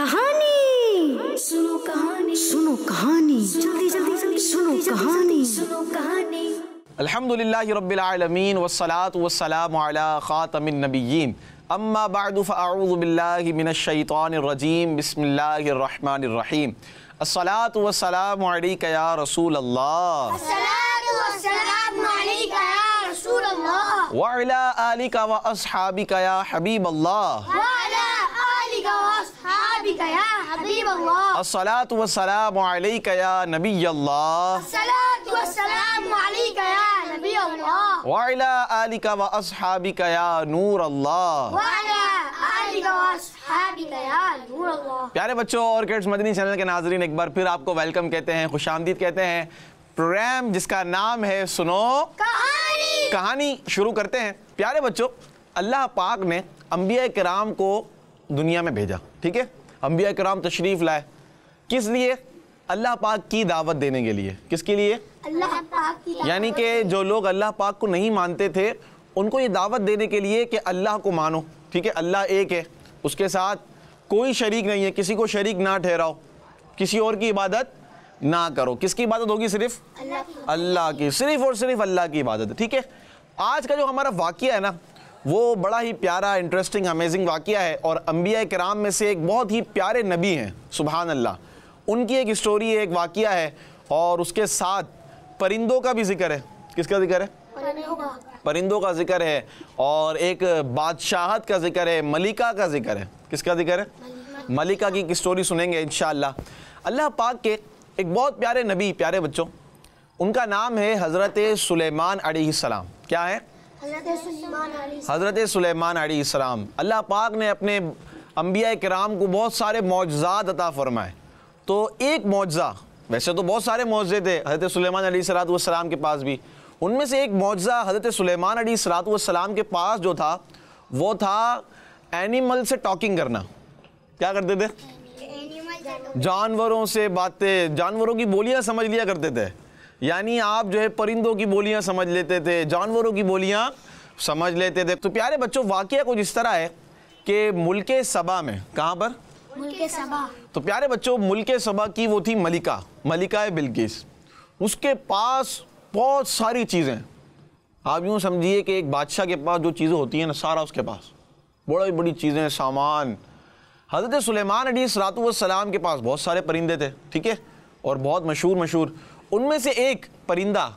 कहानी। सुनो कहानी। सुनो कहानी। जल्दी जल्दी जल्दी सुनो कहानी। सुनो कहानी। खातमिन अम्मा या रसूल अल्लाह आलिका व अस्हाबिका या हबीब अल्लाह या नबी अल्लाह सलातु वस्सलामु अलैका या नबी अल्लाह व अला आलिका व अस्हाबिका या नूर अल्लाह व अला आलिका व अस्हाबिका या नूर अल्लाह प्यारे बच्चों और किड्स मदनी चैनल के नाजरीन एक बार फिर आपको वेलकम कहते हैं खुश आमदीद कहते हैं। प्रोग्राम जिसका नाम है सुनो। कहानी। कहानी शुरू करते हैं। प्यारे बच्चों अल्लाह पाक ने अम्बिया कराम को दुनिया में भेजा ठीक है? अम्बिया कराम तशरीफ़ लाए। किस लिए? अल्लाह पाक की दावत देने के लिए। किसके लिए? अल्लाह पाक की यानी कि जो लोग अल्लाह पाक को नहीं मानते थे उनको ये दावत देने के लिए कि अल्लाह को मानो। ठीक है? अल्लाह एक है। उसके साथ कोई शरीक नहीं है। किसी को शरीक ना ठहराओ। किसी और की इबादत ना करो। किसकी इबादत होगी सिर्फ़? अल्लाह की। सिर्फ़ और सिर्फ़ अल्लाह की इबादत। ठीक है? आज का जो हमारा वाक़िया है ना वो बड़ा ही प्यारा इंटरेस्टिंग अमेजिंग वाक़िया है और अम्बिया कराम में से एक बहुत ही प्यारे नबी हैं सुबहान अल्लाह उनकी एक स्टोरी है एक वाक़ है और उसके साथ परिंदों का भी ज़िक्र है। किसका ज़िक्र है? परिंदों का ज़िक्र है और एक बादशाहत का ज़िक्र है मलिका का ज़िक्र है। किसका ज़िक्र है? मलिका। की स्टोरी सुनेंगे इन अल्लाह पाक के एक बहुत प्यारे नबी प्यारे बच्चों उनका नाम है हज़रत सुलेमान अलैहिस्सलाम। क्या है? हज़रत सुलेमान हज़रत अल्लाह पाक ने अपने अम्बिया कराम को बहुत सारे मौजात अता फरमाए। तो एक मुआजा वैसे तो बहुत सारे मुआजे थे हज़रत सुलेमान अलैहिस्सलाम के पास भी। उनमें से एक मुआजा हज़रत सुलेमान अलैहिस्सलाम के पास जो था वो था एनिमल से टॉकिंग करना। क्या करते थे? जानवरों से बातें जानवरों की बोलियाँ समझ लिया करते थे। यानी आप जो है परिंदों की बोलियाँ समझ लेते थे जानवरों की बोलियाँ समझ लेते थे। तो प्यारे बच्चों वाकया कुछ इस तरह है कि मुल्क सबा में कहाँ पर? मुल्क सबा। तो प्यारे बच्चों मुल्क सबा की वो थी मलिका मलिका है बिल्किस उसके पास बहुत सारी चीज़ें। आप यूँ समझिए कि एक बादशाह के पास जो चीज़ें होती हैं ना सारा उसके पास। बड़ी बड़ी चीज़ें सामान। हज़रत सुलेमान अली सलाम के पास बहुत सारे परिंदे थे ठीक है? और बहुत मशहूर मशहूर उनमें से एक परिंदा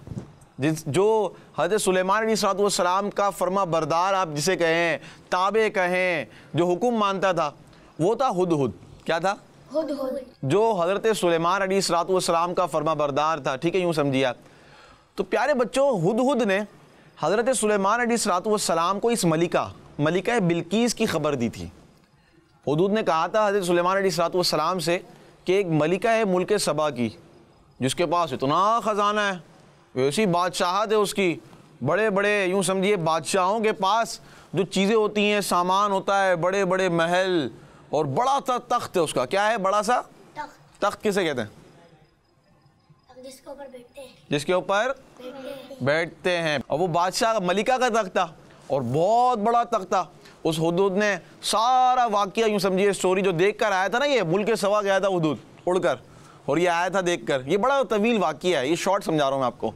जिस जो हज़रत सुलेमान अली सलाम का फर्मा बरदार आप जिसे कहें ताबे कहें जो हुक्म मानता था वो था हुद हुद क्या था? हुद हुद जो हज़रत सुलेमान अली सलाम का फर्मा बरदार था। ठीक है यूँ समझिए आप। तो प्यारे बच्चों हुद हुद ने हज़रत सुलेमान अली सलाम को इस मलिका मलिका बिल्कीस की खबर दी थी। हदूद ने कहा था हज़रत सुलेमान अली सलाम से कि एक मलिका है मुल्क सबा की। जिसके पास इतना ख़जाना है ऐसी बादशाहत है उसकी। बड़े बड़े यूँ समझिए बादशाहों के पास जो चीज़ें होती हैं सामान होता है बड़े बड़े महल और बड़ा सा तख्त है उसका। क्या है बड़ा सा? तख्त। तख्त किसे कहते हैं? जिसके ऊपर बैठते हैं। जिसके ऊपर बैठते बैठते और वो बादशाह मलिका का तख्त था और बहुत बड़ा तख्त था। उस हदूद ने सारा वाक्य यूँ समझिए स्टोरी जो देख कर आया था ना ये मुल्क सवा गया था हदूद उड़कर। और ये आया था देख कर ये बड़ा तवील वाक्य है ये शॉर्ट समझा रहा हूँ मैं आपको।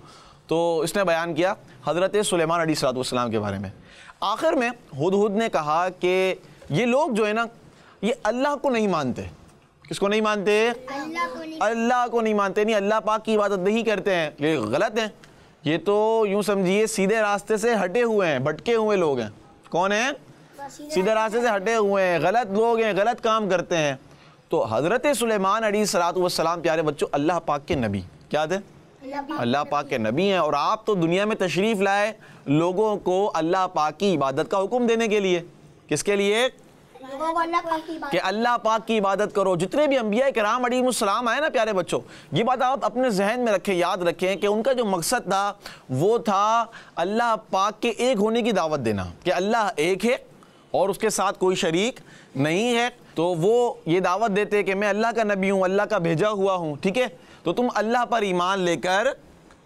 तो इसने बयान किया हज़रत सुलेमान अली सलाम के बारे में। आखिर में हद हद ने कहा कि ये लोग जो है ना ये अल्लाह को नहीं मानते। किसको नहीं मानते? अल्लाह को नहीं। अल्लाह को नहीं मानते नहीं अल्लाह पाक की इबादत नहीं करते हैं। ये गलत है। ये तो यूँ समझिए सीधे रास्ते से हटे हुए हैं भटके हुए लोग हैं। कौन है? सीधे रास्ते से हटे हुए हैं। गलत लोग हैं गलत काम करते हैं। तो हज़रत सुलेमान अली सलाम प्यारे बच्चों अल्लाह पाक के नबी क्या थे? अल्लाह पाक के नबी हैं और आप तो दुनिया में तशरीफ़ लाए लोगों को अल्लाह पाक की इबादत का हुक्म देने के लिए। किसके लिए? कि अल्लाह पाक की इबादत करो। जितने भी अम्बिया कराम अलीसलाम आए ना प्यारे बच्चों ये बात आप अपने जहन में रखें याद रखें कि उनका जो मकसद था वो था अल्लाह पाक के एक होने की दावत देना। कि अल्लाह एक है और उसके साथ कोई शरीक नहीं है तो वो ये दावत देते कि मैं अल्लाह का नबी हूँ अल्लाह का भेजा हुआ हूँ ठीक है? तो तुम अल्लाह पर ईमान लेकर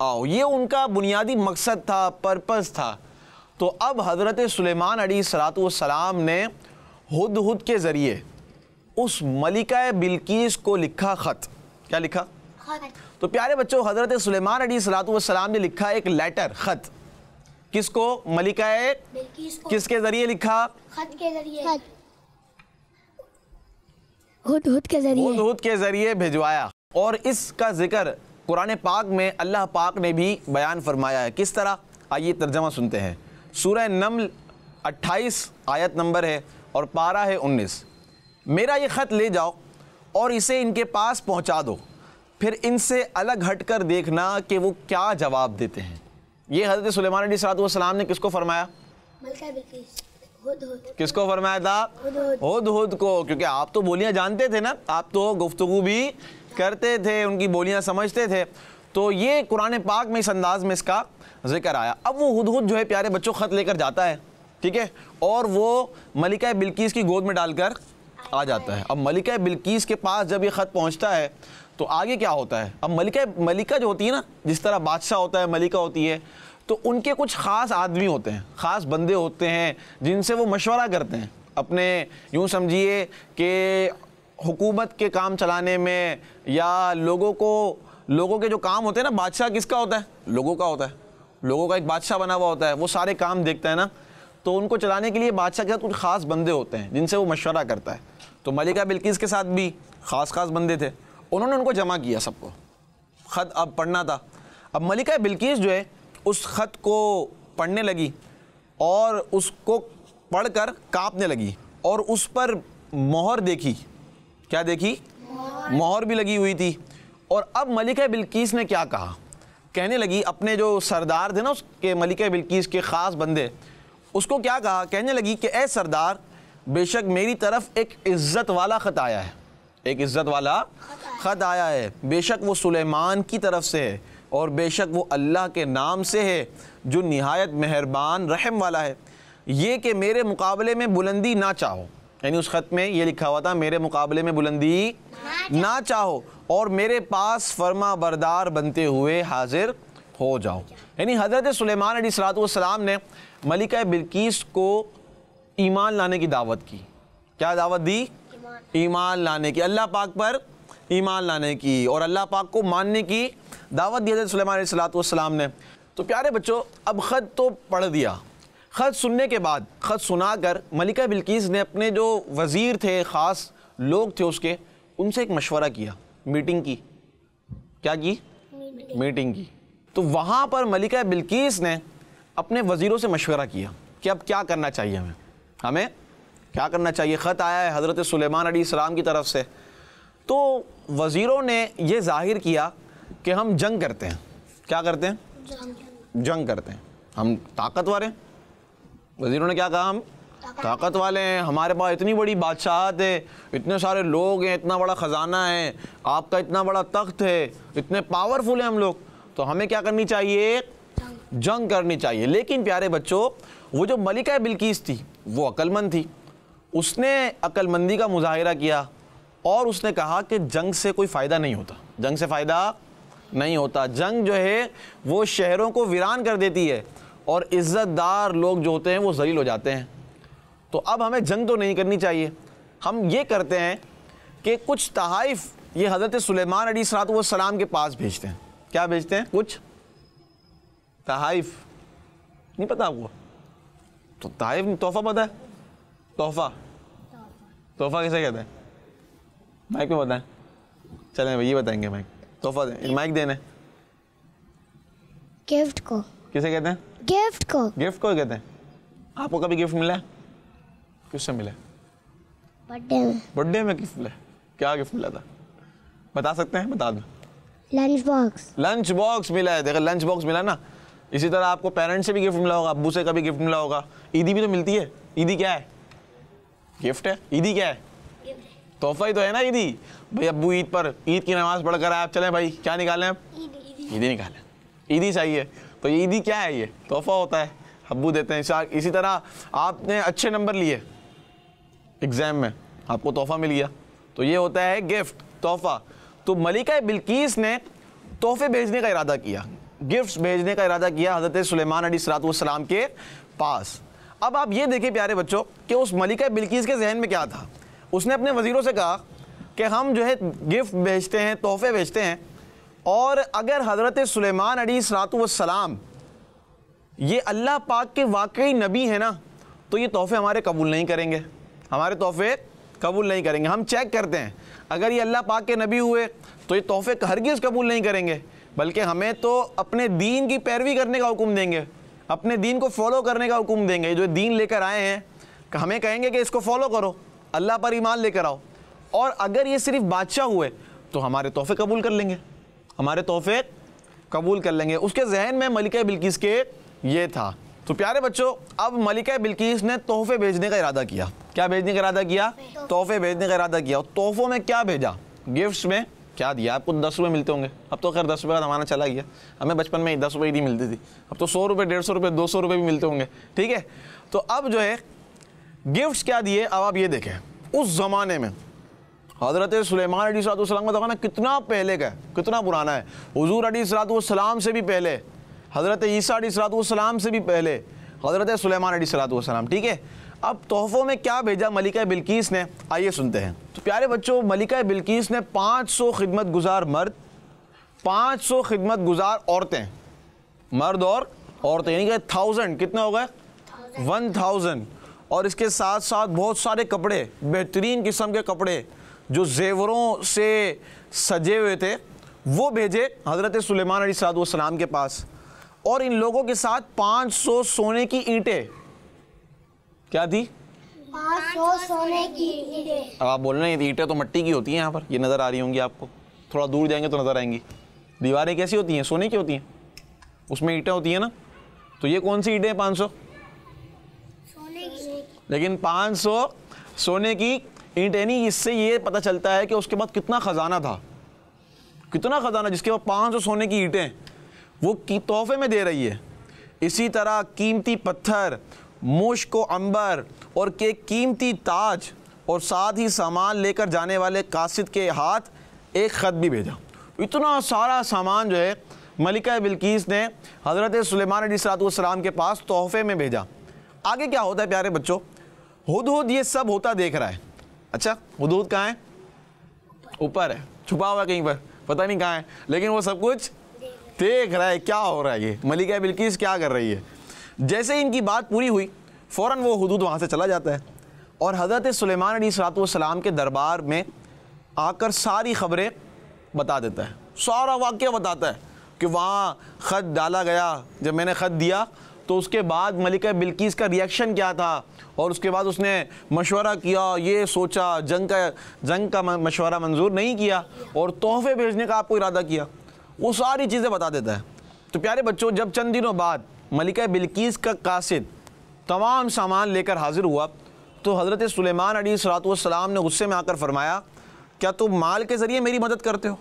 आओ। ये उनका बुनियादी मकसद था पर्पज़ था। तो अब हज़रत सुलेमान अली सलाम ने हद हद के ज़रिए उस मलिका बिल्किस को लिखा खत। क्या लिखा? तो प्यारे बच्चों हज़रत सुलेमान अली सलाम ने लिखा एक लेटर खत। किसको? मलिका बिल्किस को। किसके ज़रिए लिखा? खत के ज़रिए। हुद हुद के ज़रिए। हुदहुद के ज़रिए भिजवाया। और इसका ज़िक्र कुरान पाक में अल्लाह पाक ने भी बयान फरमाया है। किस तरह? आइए तर्जमा सुनते हैं। सूरह नमल 28 आयत नंबर है और पारा है 19 मेरा ये ख़त ले जाओ और इसे इनके पास पहुँचा दो। फिर इनसे अलग हटकर देखना कि वो क्या जवाब देते हैं। ये हज़रत सुलेमान सलाम ने किसको फरमाया? हुद हुद। किसको फरमाया था? हुद हुद। को क्योंकि आप तो बोलियाँ जानते थे ना आप तो गुफ्तु भी करते थे उनकी बोलियाँ समझते थे। तो ये कुरान पाक में इस अंदाज में इसका ज़िक्र आया। अब वो हुद हुद जो है प्यारे बच्चों ख़त लेकर जाता है ठीक है? और वो मलिका बिल्किस की गोद में डालकर आ जाता है। अब मलिका बिल्किस के पास जब ये ख़त पहुँचता है तो आगे क्या होता है? अब मलिका मलिका जो होती है ना, जिस तरह बादशाह होता है, मलिका होती है तो उनके कुछ ख़ास आदमी होते हैं, ख़ास बंदे होते हैं, जिनसे वो मशवरा करते हैं। अपने यूँ समझिए कि हुकूमत के काम चलाने में या लोगों को, लोगों के जो काम होते हैं ना, बादशाह किसका होता है? लोगों का होता है। लोगों का एक बादशाह बना हुआ होता है, वो सारे काम देखता है ना। तो उनको चलाने के लिए बादशाह के साथ कुछ ख़ास बंदे होते हैं, जिनसे वो मशवरा करता है। तो मलिका बिल्किस के साथ भी ख़ास ख़ास बंदे थे। उन्होंने उनको जमा किया सबको। ख़त अब पढ़ना था। अब मलिका बिल्किस जो है उस ख़त को पढ़ने लगी और उसको पढ़कर कांपने लगी और उस पर मोहर देखी। क्या देखी? मोहर। भी लगी हुई थी। और अब मलिका बिल्किस ने क्या कहा? कहने लगी अपने जो सरदार थे ना उसके मलिका बिल्किस के ख़ास बंदे उसको क्या कहा? कहने लगी कि ए सरदार बेशक मेरी तरफ़ एक इज़्ज़त वाला ख़त आया है। एक इज़्ज़त वाला ख़त आया है। बेशक वो सुलेमान की तरफ़ से है और बेशक वो अल्लाह के नाम से है, जो नहायत मेहरबान, रहम वाला है। ये कि मेरे मुकाबले में बुलंदी ना चाहो। यानी उस ख़त में ये लिखा हुआ था, मेरे मुकाबले में बुलंदी ना चाहो और मेरे पास फर्मा बरदार बनते हुए हाजिर हो जाओ। यानी हज़रत सुलेमान सलाम ने मलिका बिल्किस को ईमान लाने की दावत की। क्या दावत दी? ईमान लाने की अल्लाह पाक पर ईमान लाने की और अल्लाह पाक को मानने की दावत दी सुलेमान सलाम ने। तो प्यारे बच्चों अब ख़त तो पढ़ दिया। ख़त सुनने के बाद ख़त सुनाकर मलिका बिल्किस ने अपने जो वज़ीर थे ख़ास लोग थे उसके उनसे एक मशवरा किया मीटिंग की। क्या की? मीटिंग की। तो वहाँ पर मलिका बिल्किस ने अपने वज़ीरों से मशवरा किया कि अब क्या करना चाहिए हमें? हमें क्या करना चाहिए? ख़त आया है हज़रत सुलेमान अली सलाम की तरफ़ से। तो वज़ीरों ने यह ज़ाहिर किया कि हम जंग करते हैं। क्या करते हैं? जंग करते हैं। हम ताकतवर हैं। वज़ीरों ने क्या कहा? हम ताकत वाले हैं। हमारे पास इतनी बड़ी बादशाहत है। इतने सारे लोग हैं, इतना बड़ा ख़जाना है। आपका इतना बड़ा तख्त है। इतने पावरफुल हैं हम लोग। तो हमें क्या करनी चाहिए? जंग करनी चाहिए। लेकिन प्यारे बच्चों, वो जो मलिका बिल्किस थी, वो अक्लमंद थी। उसने अक्लमंदी का मुजाहरा किया और उसने कहा कि जंग से कोई फ़ायदा नहीं होता। जंग से फ़ायदा नहीं होता। जंग जो है, वो शहरों को वीरान कर देती है और इज़्ज़तदार लोग जो होते हैं, वो जलील हो जाते हैं। तो अब हमें जंग तो नहीं करनी चाहिए। हम ये करते हैं कि कुछ तहाइफ ये हज़रत सुलेमान अली सलाम के पास भेजते हैं। क्या भेजते हैं? कुछ तहाइफ। नहीं पता आपको? तो तहाइफ तोहफ़ा पता है? तोहफ़ा। तोहफ़ा कैसे कहते हैं? माइक में बताएँ। चलें भाई ये बताएँगे माइक। तोहफ़ा दें माइक देने। गिफ्ट को। किसे कहते हैं? गिफ्ट को। गिफ्ट को कहते हैं। आपको कभी गिफ्ट मिला? है किससे मिला? बर्थडे में। बर्थडे में गिफ्ट मिला। क्या गिफ्ट मिला था? बता सकते हैं? बता दो। Lunch box. लंच बॉक्स मिला है। देखो लंच बॉक्स मिला ना। इसी तरह आपको पेरेंट्स से भी गिफ्ट मिला होगा अब्बू से कभी गिफ्ट मिला होगा। ईदी भी तो मिलती है। ईदी क्या है? गिफ्ट है? ईदी क्या है? तोहफा ही तो है ना ईदी। भाई अबू ईद पर ईद की नमाज़ पढ़कर आए आप चलें भाई क्या निकालें आप ईदी निकालें। ईदी चाहिए। तो ये ईदी क्या है ये? तोहफा होता है अबू देते हैं इसा- इसी तरह आपने अच्छे नंबर लिए एग्ज़ाम में आपको तोहफा मिल गया। तो ये होता है गिफ्ट तोहफा। तो मलिका बिल्किस ने तोहफे भेजने का इरादा किया। गिफ्ट्स भेजने का इरादा किया हज़रत सुलेमान अली सलाम के पास। अब आप ये देखिए प्यारे बच्चों कि उस मलिका बिल्किस के जहन में क्या था। उसने अपने वज़ीरों से कहा कि हम जो है गिफ्ट भेजते हैं, तोहफे भेजते हैं और अगर हज़रत सुलेमान अली सलाम ये अल्लाह पाक के वाकई नबी हैं ना तो ये तोहफे हमारे कबूल नहीं करेंगे। हमारे तोहफे कबूल नहीं करेंगे। हम चेक करते हैं, अगर ये अल्लाह पाक के नबी हुए तो ये तोहफे हरगिज़ कबूल नहीं करेंगे, बल्कि हमें तो अपने दीन की पैरवी करने का हुक्म देंगे। अपने दीन को फॉलो करने का हुक्म देंगे। जो दीन लेकर आए हैं हमें कहेंगे कि इसको फॉलो करो। अल्लाह पर ईमान लेकर आओ। और अगर ये सिर्फ़ बादशाह हुए तो हमारे तोहफे कबूल कर लेंगे। हमारे तोहफे कबूल कर लेंगे। उसके जहन में मलिका बिल्किस के ये था। तो प्यारे बच्चों अब मलिका बिल्किस ने तोहफे भेजने का इरादा किया। क्या भेजने का इरादा किया? तोहफे। भेजने का इरादा किया। तोहफों में क्या भेजा? गिफ्ट्स में क्या दिया? आपको दस रुपये मिलते होंगे। अब तो खैर दस रुपये का ज़माना चला गया। हमें बचपन में दस रुपये ही नहीं मिलती थी। अब तो सौ रुपये डेढ़ सौ रुपये दो सौ रुपये भी मिलते होंगे। ठीक है? तो अब जो है गिफ्ट्स क्या दिए? अब आप ये देखें। उस ज़माने में, हज़रत सुलेमान अली सलाम का ज़माना कितना पहले का है, कितना पुराना है। हजूर अली सलाम से भी पहले, हज़रत ईसा अली सलाम से भी पहले, हज़रत सुलेमान अली सलाम ठीक है? अब तोहफ़ों में क्या भेजा मलिका बिल्किस ने? आइए सुनते हैं। तो प्यारे बच्चों मलिका बिल्किस ने 500 खिदमत गुजार मर्द 500 खिदमत गुजार औरतें मर्द और औरतें यानी कि थाउज़ेंड कितने हो गए वन थाउज़ेंड और इसके साथ साथ बहुत सारे कपड़े बेहतरीन किस्म के कपड़े जो जेवरों से सजे हुए थे वो भेजे हज़रत सुलेमान अली सलाम के पास। और इन लोगों के साथ 500 सोने की ईंटें क्या थी सोने की अब आप बोल रहे हैं ईंटें तो मट्टी की होती हैं यहाँ पर। ये नज़र आ रही होंगी आपको। थोड़ा दूर जाएँगे तो नज़र आएँगी। दीवारें कैसी होती हैं? सोने की होती हैं। उसमें ईंटें होती हैं ना? तो ये कौन सी ईंटें हैं पाँच सौ? लेकिन पाँच सौ सोने की ईंटें नहीं इससे ये पता चलता है कि उसके बाद कितना ख़जाना था। कितना ख़जाना जिसके बाद पाँच सौ सोने की ईंटें। वो की तोहफे में दे रही है। इसी तरह कीमती पत्थर मुश्क अंबर और के कीमती ताज और साथ ही सामान लेकर जाने वाले कासिद के हाथ एक ख़त भी भेजा। इतना सारा सामान जो है, मलिका बिल्किस ने हज़रत सुलेमान सलाम के पास तोहफे में भेजा। आगे क्या होता है प्यारे बच्चों? हुद हुद ये सब होता देख रहा है। अच्छा हुद हुद कहाँ है? ऊपर है। छुपा हुआ कहीं पर। पता नहीं कहाँ है। लेकिन वो सब कुछ देख रहा है। क्या हो रहा है ये? मलिका बिल्किस क्या कर रही है? जैसे ही इनकी बात पूरी हुई फ़ौर वो हदूद वहाँ से चला जाता है। और हज़रत सलेमान सलाम के दरबार में आकर सारी ख़बरें बता देता है। सारा वाक्य बताता है कि वहाँ ख़त डाला गया, जब मैंने ख़त दिया तो उसके बाद मलिका बिल्किस का रिएक्शन क्या था? और उसके बाद उसने मशवरा किया, ये सोचा, जंग का जंग का मशवरा मंजूर नहीं किया, और तोहफे भेजने का आपको इरादा किया। वो सारी चीज़ें बता देता है। तो प्यारे बच्चों, जब चंद दिनों बाद मलिका बिल्किस का कासिद तमाम सामान लेकर हाजिर हुआ। तो हज़रत सुलेमान अली सलाम ने गुस्से में आकर फरमाया क्या तुम माल के ज़रिए मेरी मदद करते हो?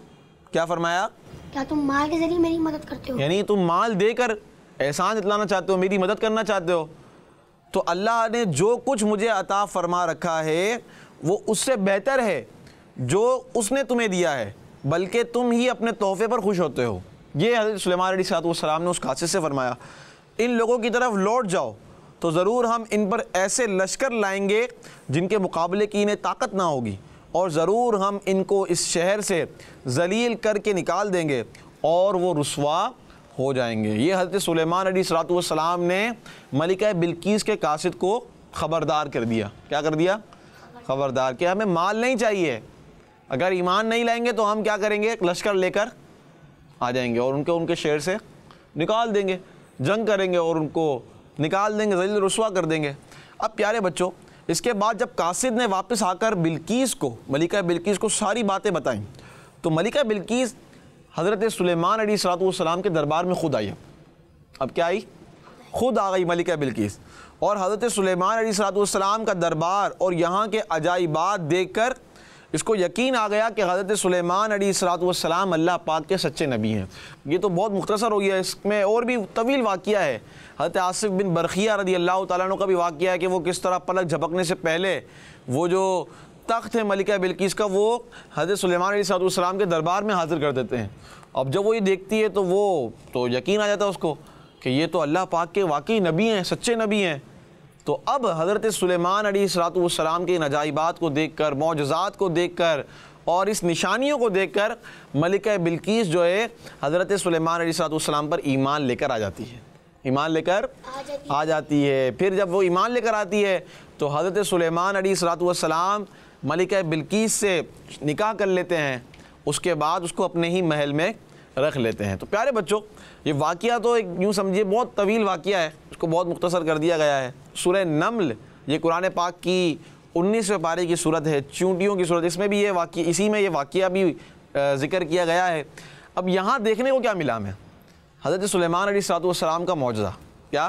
क्या फरमाया? क्या तुम माल के ज़रिए मेरी मदद करते हो? यानी तुम माल देकर एहसान जतलाना चाहते हो मेरी मदद करना चाहते हो। तो अल्लाह ने जो कुछ मुझे अता फरमा रखा है वो उससे बेहतर है जो उसने तुम्हें दिया है बल्कि तुम ही अपने तोहफे पर खुश होते हो। ये हज़रत सुलेमान सलाम ने उस कासिद से फरमाया। इन लोगों की तरफ़ लौट जाओ तो ज़रूर हम इन पर ऐसे लश्कर लाएँगे जिनके मुकाबले की इन्हें ताकत ना होगी। और ज़रूर हम इनको इस शहर से जलील करके निकाल देंगे और वो रसवा हो जाएँगे। ये हज़रत सुलेमान अली सलाम ने मलिका बिल्किस के कासिद को ख़बरदार कर दिया। क्या कर दिया? ख़बरदार कि हमें माल नहीं चाहिए। अगर ईमान नहीं लाएँगे तो हम क्या करेंगे? लश्कर लेकर आ जाएँगे और उनके उनके शहर से निकाल देंगे। जंग करेंगे और उनको निकाल देंगे, जलील रसवा कर देंगे। अब प्यारे बच्चों, इसके बाद जब कासिद ने वापस आकर बिल्किस को, मलिका बिल्किस को सारी बातें बताई तो मलिका बिल्किस हज़रत सुलेमान अली सलाम के दरबार में खुद आई। अब क्या आई? खुद आ गई मलिका बिल्किस। और हज़रत सुलेमान अली सलाम का दरबार और यहाँ के अजाइबात देख कर इसको यकीन आ गया कि हज़रत सुलेमान अली सलाम अल्लाह पाक के सच्चे नबी हैं। ये तो बहुत मुख्तसर हो गया इसमें और भी तवील वाक़ है। हज़रत आसिफ बिन बरखिया रदी अल्लाह तु का भी वाक़ है कि वो किस तरह पलक झपकने से पहले वो जो तख्त है मलिका बिल्किस का, वो हज़रत सुलेमान सलाम के दरबार में हाज़िर कर देते हैं। अब जब वो ये देखती है तो वो तो यकीन आ जाता है उसको कि ये तो अल्लाह पाक के वाकई नबी हैं, सच्चे नबी हैं। तो अब हज़रत सुलेमान अली सलाम के नजाइबात को देख कर मौजज़ात को देख कर और इस निशानियों को देख कर मलिक बिल्किस जो है हज़रत सुलेमान अली सलाम पर ईमान लेकर आ जाती है। ईमान लेकर आ जाती है। फिर जब वो ईमान लेकर आती है तो हज़रत सुलेमान अली सलाम मलिका बिल्किस से निकाह कर लेते हैं। उसके बाद उसको अपने ही महल में रख लेते हैं। तो प्यारे बच्चों ये वाक़ तो एक यूँ समझिए बहुत तवील वाक़ है। उसको बहुत मुख्तसर कर दिया गया है। सूरह नमल ये कुरान पाक की उन्नीसवें पारे की सूरत है चूंटियों की सूरत इसमें भी ये वाक्य इसी में ये वाक़ भी ज़िक्र किया गया है। अब यहाँ देखने को क्या मिला हमें हज़रत सुलेमान अली सलाम का मौजा क्या?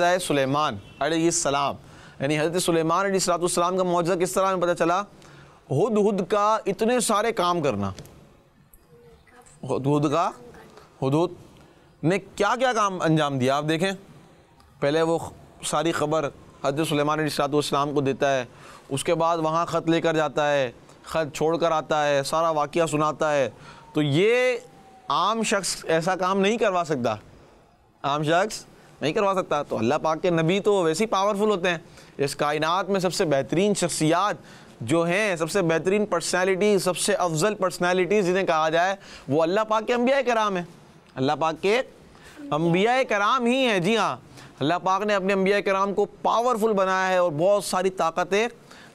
है सुलेमान सलाम। यानी हज़रत सुलेमान अली सलाम का मौजा किस तरह में पता चला? हुद हुद का इतने सारे काम करना। हुद का? हुदूद ने क्या क्या काम अंजाम दिया आप देखें। पहले वो सारी ख़बर हज़रत सलेमान सलाम को देता है। उसके बाद वहाँ ख़त लेकर जाता है, ख़त छोड़ कर आता है, सारा वाक़ सुनाता है। तो ये आम शख्स ऐसा काम नहीं करवा सकता। आम शख्स नहीं करवा सकता। तो अल्लाह पाक के नबी तो वैसे ही पावरफुल होते हैं। इस कायनात में सबसे बेहतरीन शख्सियात जो हैं, सबसे बेहतरीन पर्सनैलिटी सबसे अफजल पर्सनैलिटीज़ जिन्हें कहा जाए, वो अल्लाह पाक के अम्बिया कराम है। अल्लाह पाक के अम्बिया कराम ही हैं। जी हाँ अल्लाह पाक ने अपने अम्बिया कराम को पावरफुल बनाया है और बहुत सारी ताकतें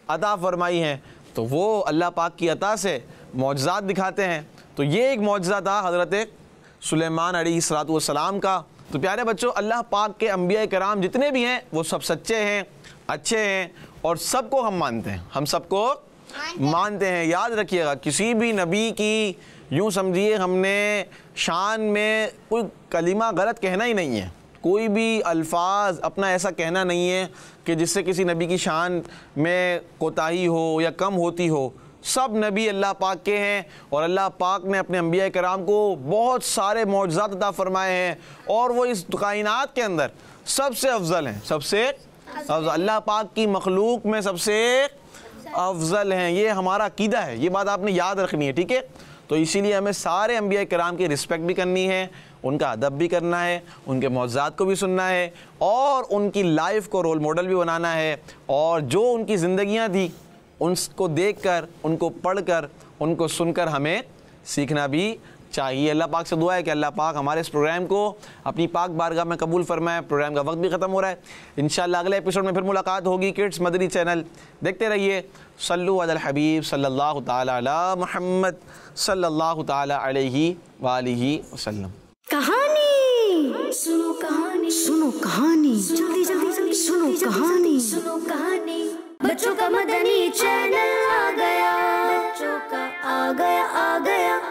अदा फरमाई हैं। तो वो अल्लाह पाक की अता से मुआजात दिखाते हैं। तो ये एक मुआजा था हज़रत सुलेमान अली सलाम का। तो प्यारे बच्चों अल्लाह पाक के अम्बिया कराम जितने भी हैं वो सब सच्चे हैं अच्छे हैं और सबको हम मानते हैं। हम सबको मानते हैं। याद रखिएगा किसी भी नबी की यूँ समझिए हमने शान में कोई कलीमा गलत कहना ही नहीं है। कोई भी अल्फाज, अपना ऐसा कहना नहीं है कि जिससे किसी नबी की शान में कोताही हो या कम होती हो। सब नबी अल्लाह पाक के हैं और अल्लाह पाक ने अपने अम्बिया कराम को बहुत सारे मुआजात अदा फरमाए हैं और वो इस कायनात के अंदर सबसे अफजल हैं। सबसे अल्लाह पाक की मखलूक में सबसे अफजल हैं। ये हमारा अकीदा है। ये बात आपने याद रखनी है, ठीक है? तो इसीलिए हमें सारे अम्बिया कराम की रिस्पेक्ट भी करनी है। उनका अदब भी करना है, उनके मौजाद को भी सुनना है, और उनकी लाइफ को रोल मॉडल भी बनाना है। और जो उनकी ज़िंदगियाँ थी उनको देख कर उनको पढ़ कर उनको सुनकर हमें सीखना भी चाहिए। अल्लाह पाक से दुआ है कि अल्लाह पाक हमारे इस प्रोग्राम को अपनी पाक बारगाह में कबूल फरमाए। प्रोग्राम का वक्त भी ख़त्म हो रहा है। इन अगले एपिसोड में फिर मुलाकात होगी किड्स मदरी चैनल देखते रहिए। सल्लु अल हबीब सल्लल्लाहु ताला मोहम्मद सल्लल्लाहु ताला अलैहि वसल्लम। कहानी। सुनो कहानी। सुनो कहानी। जल्दी जल्दी जल्दी सुनो कहानी। सुनो कहानी। बच्चों का मदनी चैनल आ गया। बच्चों का आ गया आ गया।